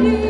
you.